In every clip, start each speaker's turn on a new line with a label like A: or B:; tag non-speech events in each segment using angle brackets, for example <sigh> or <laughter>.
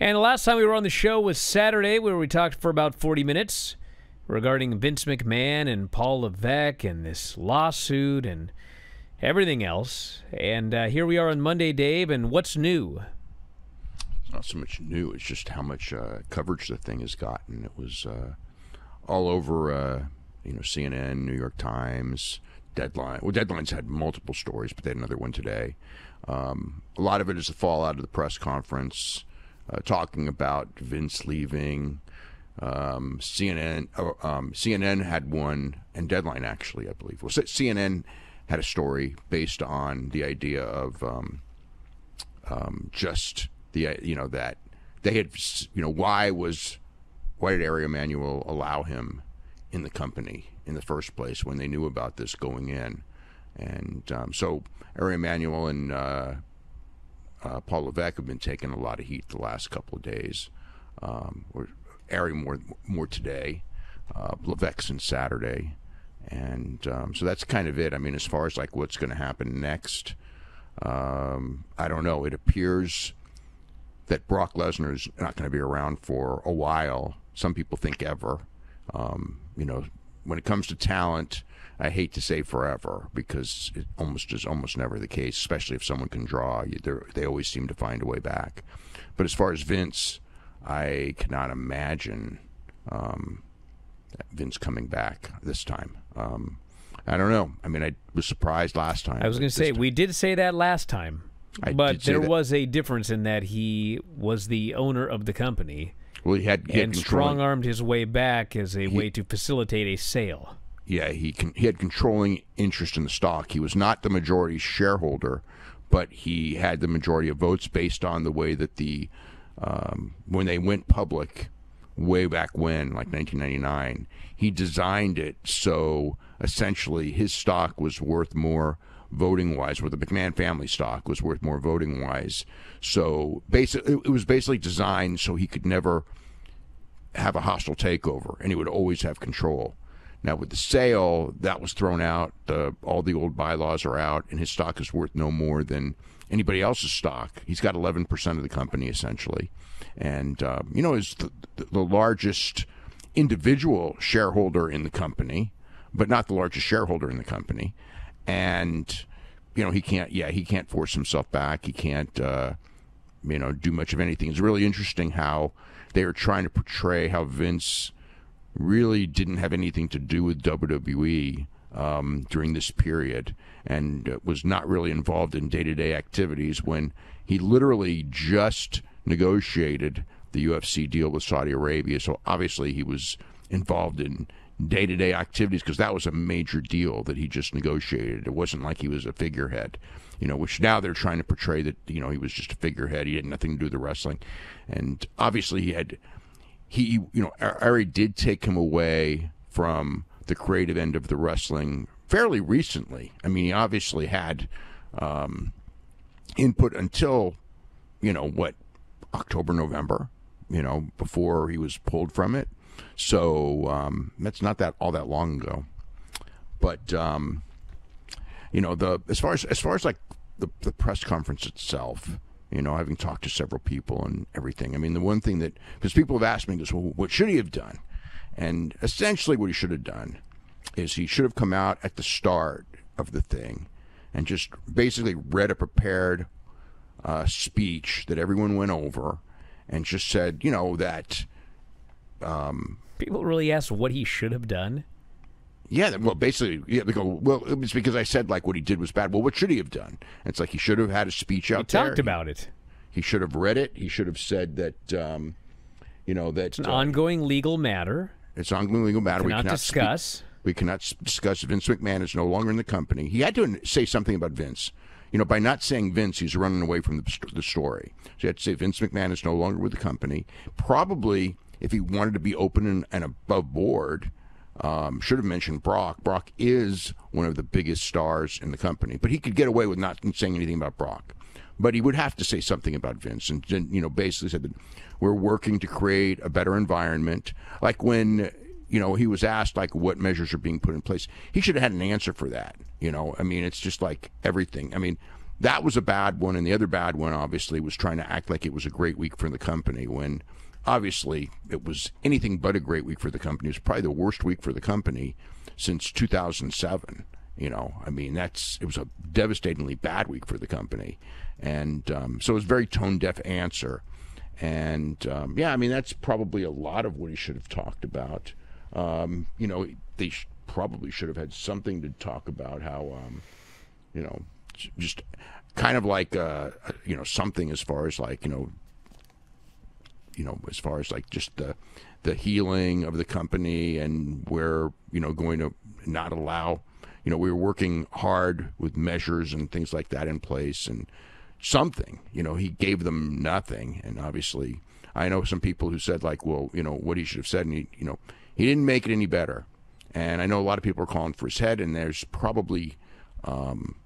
A: And the last time we were on the show was Saturday, where we talked for about 40 minutes regarding Vince McMahon and Paul Levesque and this lawsuit and everything else. And uh, here we are on Monday, Dave, and what's new?
B: It's not so much new, it's just how much uh, coverage the thing has gotten. It was uh, all over, uh, you know, CNN, New York Times, Deadline. Well, Deadline's had multiple stories, but they had another one today. Um, a lot of it is the fallout of the press conference, uh, talking about Vince leaving. Um, CNN, uh, um, CNN had one, and Deadline actually, I believe. Well, CNN had a story based on the idea of um, um, just the you know that they had you know why was why did Ari Emanuel allow him in the company in the first place when they knew about this going in, and um, so Ari Emanuel and uh, uh, Paul Levesque have been taking a lot of heat the last couple of days. Um, or airing more more today, uh, Levesque since Saturday, and um, so that's kind of it. I mean, as far as like what's going to happen next, um, I don't know. It appears that Brock Lesnar is not going to be around for a while. Some people think ever. Um, you know, when it comes to talent, I hate to say forever because it almost is almost never the case, especially if someone can draw. They always seem to find a way back. But as far as Vince, I cannot imagine um, Vince coming back this time. Um, I don't know. I mean, I was surprised last time.
A: I was going to say, we did say that last time.
B: I
A: but there
B: that.
A: was a difference in that he was the owner of the company.
B: Well, he had, he
A: and strong armed his way back as a he, way to facilitate a sale.
B: Yeah, he can, he had controlling interest in the stock. He was not the majority shareholder, but he had the majority of votes based on the way that the um, when they went public way back when, like 1999, he designed it so essentially his stock was worth more voting wise, where the McMahon family stock was worth more voting wise. So basically, it was basically designed so he could never have a hostile takeover, and he would always have control. Now with the sale, that was thrown out. The, all the old bylaws are out, and his stock is worth no more than anybody else's stock. He's got 11% of the company essentially, and um, you know is the, the largest individual shareholder in the company, but not the largest shareholder in the company and you know he can't yeah he can't force himself back he can't uh, you know do much of anything it's really interesting how they are trying to portray how vince really didn't have anything to do with wwe um, during this period and was not really involved in day-to-day activities when he literally just negotiated the ufc deal with saudi arabia so obviously he was involved in day to day activities because that was a major deal that he just negotiated. It wasn't like he was a figurehead, you know, which now they're trying to portray that, you know, he was just a figurehead. He had nothing to do with the wrestling. And obviously he had, he, you know, Ari did take him away from the creative end of the wrestling fairly recently. I mean, he obviously had um, input until, you know, what, October, November, you know, before he was pulled from it. So um, that's not that all that long ago. But um, you know, the as far as as far as like the the press conference itself, you know, having talked to several people and everything. I mean, the one thing that because people have asked me this, well, what should he have done? And essentially, what he should have done is he should have come out at the start of the thing and just basically read a prepared uh, speech that everyone went over and just said, you know, that
A: um, People really ask what he should have done.
B: Yeah, well, basically, yeah. They go, well, it's because I said like what he did was bad. Well, what should he have done? it's like he should have had a speech out
A: he
B: there.
A: Talked about it.
B: He should have read it. He should have said that, um, you know, that
A: it's an uh, ongoing legal matter.
B: It's an ongoing legal matter.
A: We cannot, we cannot discuss.
B: Speak, we cannot discuss. Vince McMahon is no longer in the company. He had to say something about Vince. You know, by not saying Vince, he's running away from the, the story. So he had to say Vince McMahon is no longer with the company. Probably if he wanted to be open and, and above board, um, should have mentioned Brock. Brock is one of the biggest stars in the company, but he could get away with not saying anything about Brock. But he would have to say something about Vince, and you know, basically said that we're working to create a better environment. Like when you know he was asked like what measures are being put in place, he should have had an answer for that. You know, I mean, it's just like everything. I mean, that was a bad one, and the other bad one obviously was trying to act like it was a great week for the company when obviously it was anything but a great week for the company. It's probably the worst week for the company since 2007. You know, I mean, that's it was a devastatingly bad week for the company, and um, so it was a very tone deaf answer. And um, yeah, I mean, that's probably a lot of what he should have talked about. Um, you know, they sh- probably should have had something to talk about how, um, you know, just kind of like uh, you know something as far as like you know you know as far as like just the the healing of the company and we're you know going to not allow you know we were working hard with measures and things like that in place and something you know he gave them nothing. And obviously I know some people who said like well you know what he should have said and he you know he didn't make it any better. And I know a lot of people are calling for his head and there's probably um,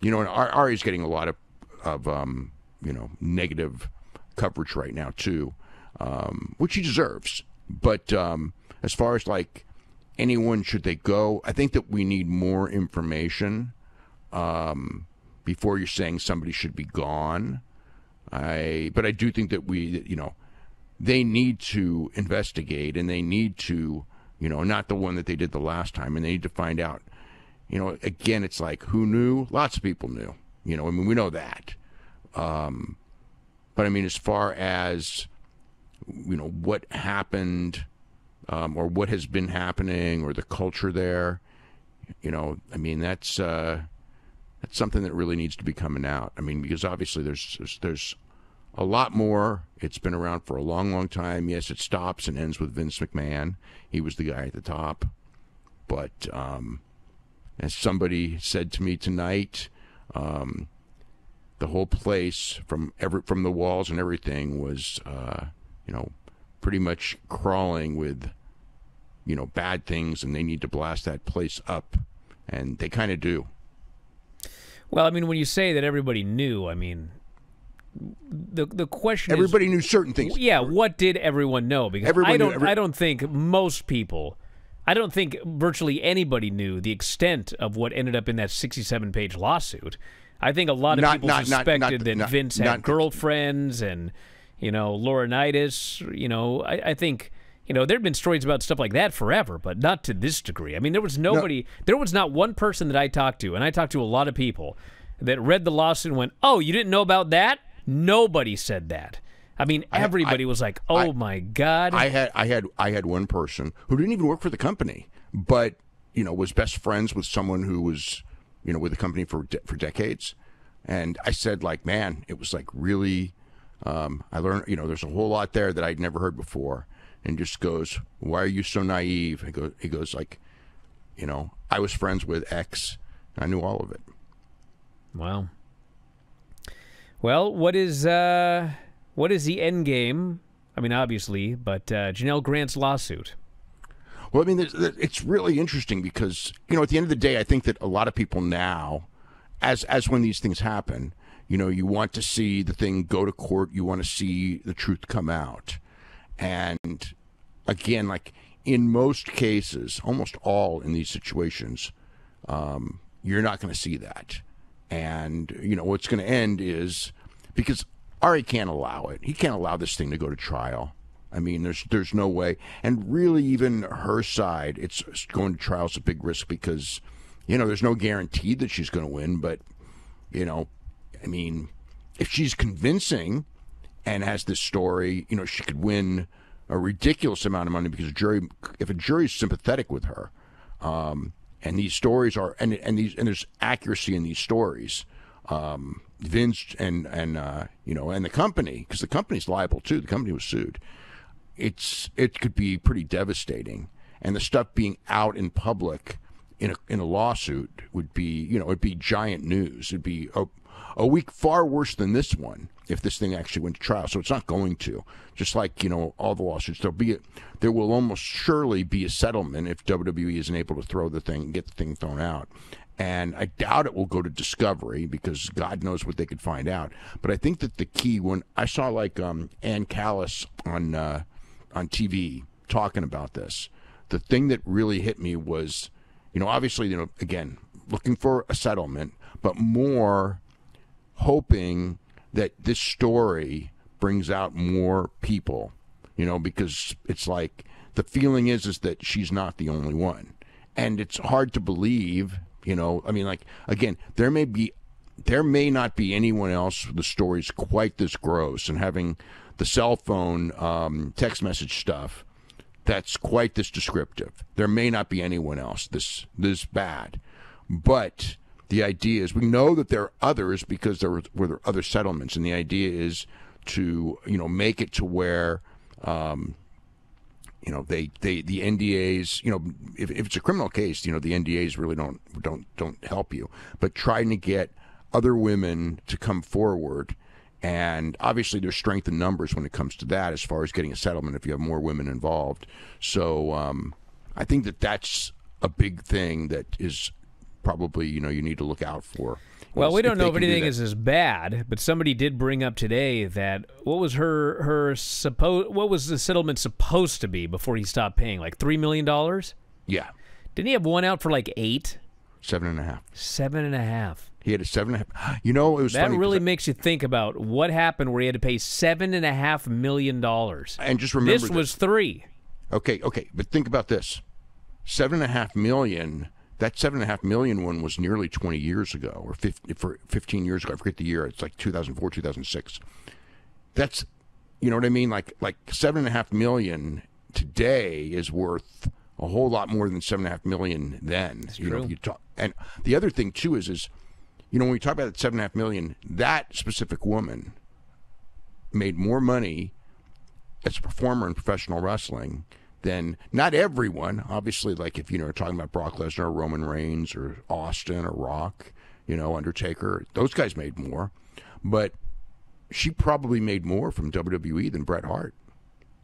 B: you know, and Ari's getting a lot of, of um, you know, negative coverage right now too, um, which he deserves. But um, as far as like anyone should they go, I think that we need more information um, before you're saying somebody should be gone. I, but I do think that we, you know, they need to investigate and they need to, you know, not the one that they did the last time, and they need to find out you know, again, it's like who knew? Lots of people knew. You know, I mean, we know that. Um, but I mean, as far as you know, what happened um, or what has been happening or the culture there, you know, I mean, that's uh, that's something that really needs to be coming out. I mean, because obviously there's there's, there's a lot more. It's been around for a long, long time. Yes, it stops and ends with Vince McMahon. He was the guy at the top, but um, as somebody said to me tonight, um, the whole place from every from the walls and everything was, uh, you know, pretty much crawling with, you know, bad things, and they need to blast that place up, and they kind of do.
A: Well, I mean, when you say that everybody knew, I mean, the the question is
B: everybody
A: is,
B: knew certain things.
A: Yeah, what did everyone know? Because everyone I don't every, I don't think most people I don't think virtually anybody knew the extent of what ended up in that 67 page lawsuit. I think a lot of not, people not, suspected not, that Vince had girlfriends and, you know, Laurinaitis. You know, I, I think, you know, there have been stories about stuff like that forever, but not to this degree. I mean, there was nobody, no. there was not one person that I talked to, and I talked to a lot of people that read the lawsuit and went, oh, you didn't know about that? Nobody said that. I mean, everybody I, was like, "Oh I, my god!"
B: I had, I had, I had one person who didn't even work for the company, but you know, was best friends with someone who was, you know, with the company for de- for decades. And I said, like, man, it was like really. Um, I learned, you know, there's a whole lot there that I'd never heard before. And just goes, "Why are you so naive?" He goes, he goes like, you know, I was friends with X. I knew all of it.
A: Wow. Well, what is uh what is the end game? I mean, obviously, but uh, Janelle Grant's lawsuit.
B: Well, I mean, it's really interesting because you know, at the end of the day, I think that a lot of people now, as as when these things happen, you know, you want to see the thing go to court. You want to see the truth come out, and again, like in most cases, almost all in these situations, um, you're not going to see that. And you know, what's going to end is because Ari can't allow it. He can't allow this thing to go to trial. I mean, there's there's no way. And really, even her side, it's going to trial is a big risk because, you know, there's no guarantee that she's going to win. But, you know, I mean, if she's convincing and has this story, you know, she could win a ridiculous amount of money because a jury, if a jury is sympathetic with her, um, and these stories are, and and these and there's accuracy in these stories. Um, Vince and and uh, you know and the company because the company's liable too. The company was sued. It's it could be pretty devastating, and the stuff being out in public in a in a lawsuit would be you know it'd be giant news. It'd be a, a week far worse than this one if this thing actually went to trial. So it's not going to. Just like you know all the lawsuits, there'll be a, there will almost surely be a settlement if WWE isn't able to throw the thing and get the thing thrown out and I doubt it will go to discovery because God knows what they could find out. But I think that the key when I saw like um, Ann Callis on uh, on TV talking about this, the thing that really hit me was, you know, obviously, you know, again, looking for a settlement, but more hoping that this story brings out more people, you know, because it's like the feeling is is that she's not the only one. And it's hard to believe, you know, I mean like again, there may be there may not be anyone else with the story's quite this gross and having the cell phone um, text message stuff that's quite this descriptive. There may not be anyone else this this bad, but the idea is we know that there are others because there were, were there other settlements, and the idea is to you know make it to where. Um, you know they, they the NDAs you know if, if it's a criminal case you know the NDAs really don't don't don't help you but trying to get other women to come forward and obviously, there's strength in numbers when it comes to that, as far as getting a settlement if you have more women involved. So um, I think that that's a big thing that is probably you know you need to look out for.
A: Well, we don't know if anything do is as bad, but somebody did bring up today that what was her her supposed what was the settlement supposed to be before he stopped paying like three million dollars?
B: Yeah.
A: Didn't he have one out for like eight?
B: Seven and a half.
A: Seven and a half.
B: He had a seven and a half. <gasps> You know, it was
A: that really makes you think about what happened where he had to pay seven and a half million dollars.
B: And just remember,
A: this was three.
B: Okay, okay, but think about this: seven and a half million. That seven and a half million one was nearly twenty years ago, or 50, for fifteen years ago. I forget the year. It's like two thousand four, two thousand six. That's, you know what I mean? Like like seven and a half million today is worth a whole lot more than seven and a half million then.
A: That's
B: you
A: true.
B: know, you talk, and the other thing too is is you know, when we talk about that seven and a half million, that specific woman made more money as a performer in professional wrestling than not everyone. Obviously, like if you know, talking about Brock Lesnar, or Roman Reigns, or Austin, or Rock, you know, Undertaker, those guys made more, but she probably made more from WWE than Bret Hart.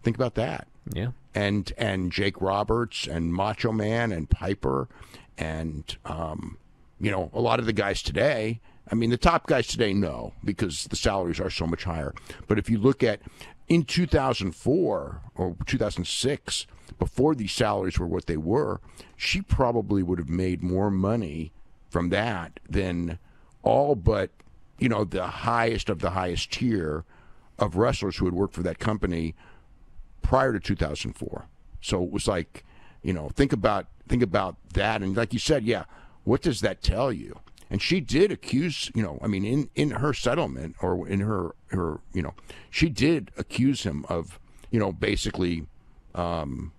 B: Think about that.
A: Yeah.
B: And and Jake Roberts and Macho Man and Piper and um, you know, a lot of the guys today, I mean, the top guys today, no, because the salaries are so much higher. But if you look at in 2004 or 2006, before these salaries were what they were, she probably would have made more money from that than all but, you know, the highest of the highest tier of wrestlers who had worked for that company prior to 2004. So it was like, you know, think about think about that and like you said, yeah, what does that tell you? And she did accuse, you know, I mean, in, in her settlement or in her, her, you know, she did accuse him of, you know, basically, um,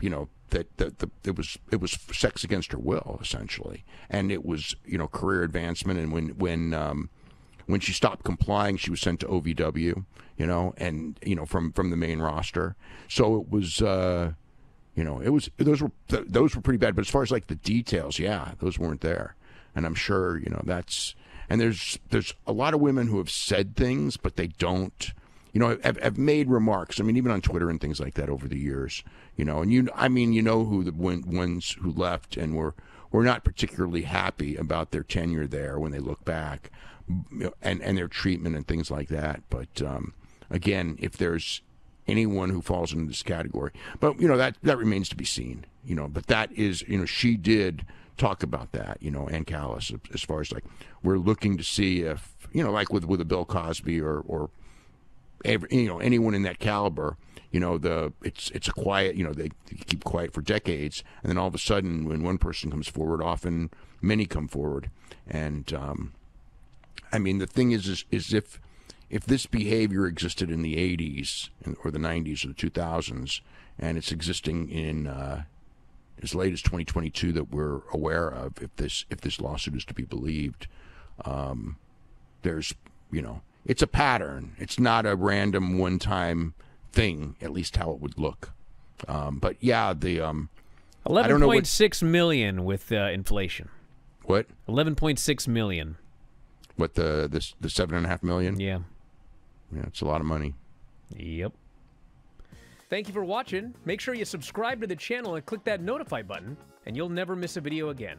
B: you know, that, that the, it was it was sex against her will essentially, and it was you know career advancement. And when when um, when she stopped complying, she was sent to OVW, you know, and you know from from the main roster. So it was. Uh, you know, it was those were those were pretty bad. But as far as like the details, yeah, those weren't there. And I'm sure you know that's and there's there's a lot of women who have said things, but they don't. You know, have, have made remarks. I mean, even on Twitter and things like that over the years. You know, and you, I mean, you know who the ones who left and were were not particularly happy about their tenure there when they look back, and and their treatment and things like that. But um, again, if there's anyone who falls into this category. But you know that that remains to be seen. You know, but that is you know she did talk about that. You know, Ann Callis as far as like we're looking to see if you know like with with a Bill Cosby or or every, you know anyone in that caliber. You know the it's it's a quiet. You know they, they keep quiet for decades, and then all of a sudden when one person comes forward, often many come forward, and um, I mean the thing is is, is if if this behavior existed in the 80s or the 90s or the 2000s, and it's existing in uh, as late as 2022 that we're aware of, if this if this lawsuit is to be believed, um, there's you know it's a pattern. It's not a random one-time thing. At least how it would look. Um, but yeah, the um,
A: eleven point six million with uh, inflation.
B: What?
A: Eleven point six million.
B: What the the the seven and a half million?
A: Yeah.
B: Yeah, it's a lot of money.
A: Yep. Thank you for watching. Make sure you subscribe to the channel and click that notify button, and you'll never miss a video again.